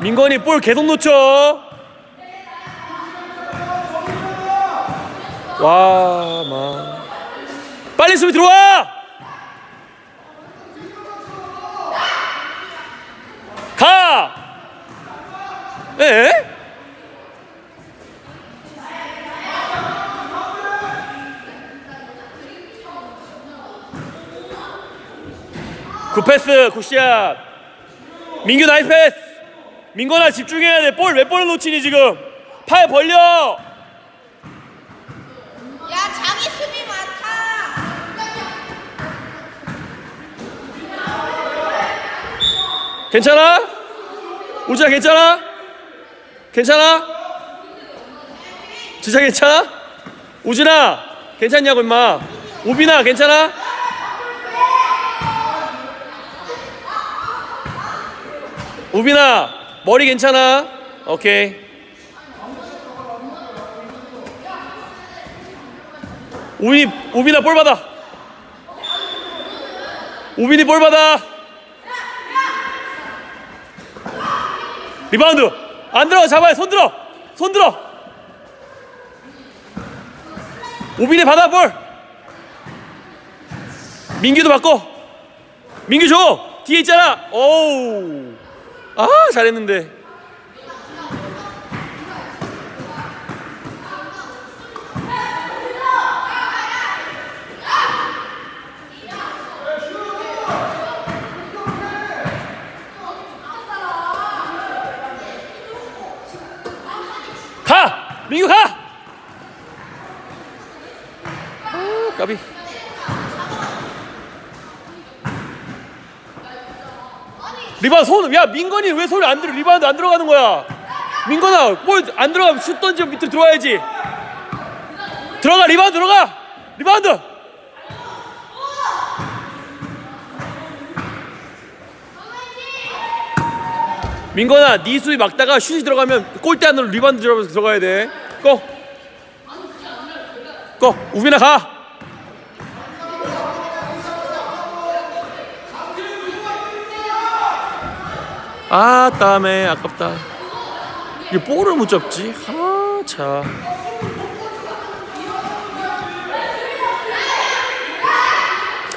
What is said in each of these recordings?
민건이 볼 계속 놓쳐. 와, 마. 빨리 수비 들어와! 가! 에? Good pass, good shot. 민규 nice pass. 민건아 집중해야 돼. 볼 몇 번을 놓치니 지금? 팔 벌려. 야 자기 수비 많다. 괜찮아? 우지야 괜찮아? 괜찮아? 진짜 괜찮아? 우진아 괜찮냐고 임마 우빈아 괜찮아? 우빈아 머리 괜찮아? 오케이. 우빈이 우빈아 볼 받아. 우빈이 볼 받아. 리바운드. 안 들어 잡아요. 손 들어. 손 들어. 오빈이 받아 볼. 민규도 바꿔. 민규 줘. 뒤에 있잖아. 오우 아 잘했는데. 가! 민규 가! 아, 까비 리바운드 손, 야 민건이 왜 손이 안 들어? 리바운드 안 들어가는 거야. 민건아, 볼안 들어가면 슛 던지면 밑으로 들어와야지. 들어가, 리바운드 들어가, 리바운드. 민건아, 네 수비 막다가 슛이 들어가면 골대 안으로 리바운드 들어가야 돼. Go. Go, 우빈아 가. 아, 땀에 아깝다. 이 볼을 못 잡지. 아, 차.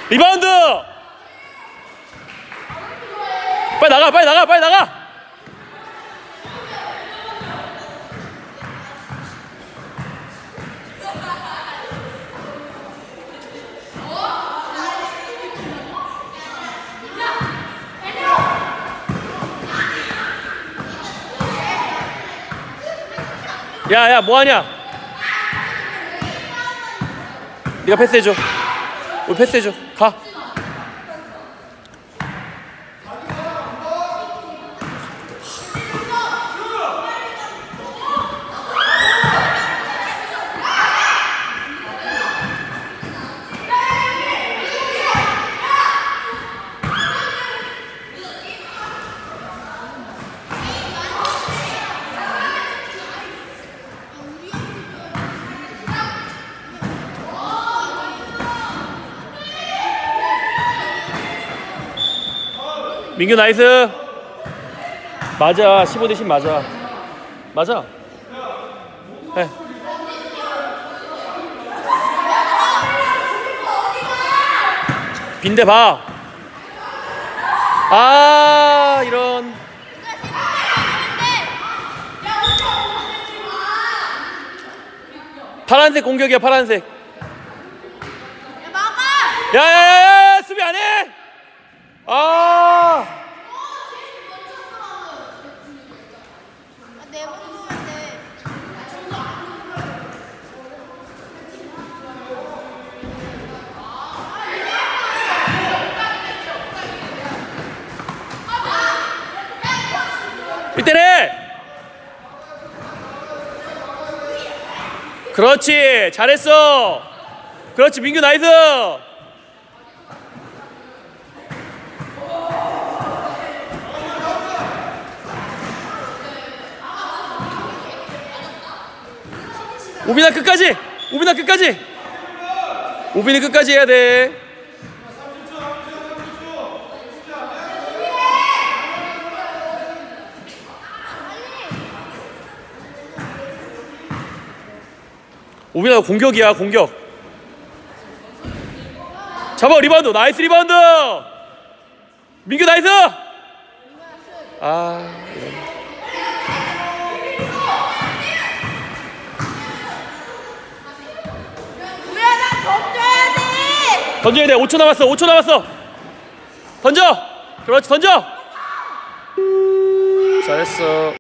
리바운드. 빨리 나가, 빨리 나가, 빨리 나가. 야, 야, 뭐 하냐? 네가 패스해줘. 우리 패스해줘. 가. 민규 나이스. 맞아. 15대10 맞아. 맞아. 해. 빈대 봐. 아, 이런. 파란색 공격이야, 파란색. 야야야야 수비 안 해? 아. 이때네 그렇지 잘했어. 그렇지 민규 나이스 우빈아 끝까지! 우빈아 끝까지! 우빈이 끝까지 해야 돼. 우빈아 공격이야 공격. 잡아 리바운드 nice 리바운드. 민규 nice. 아. 네. 던져야 돼. 5초 남았어. 5초 남았어. 던져. 그렇지. 던져. 잘했어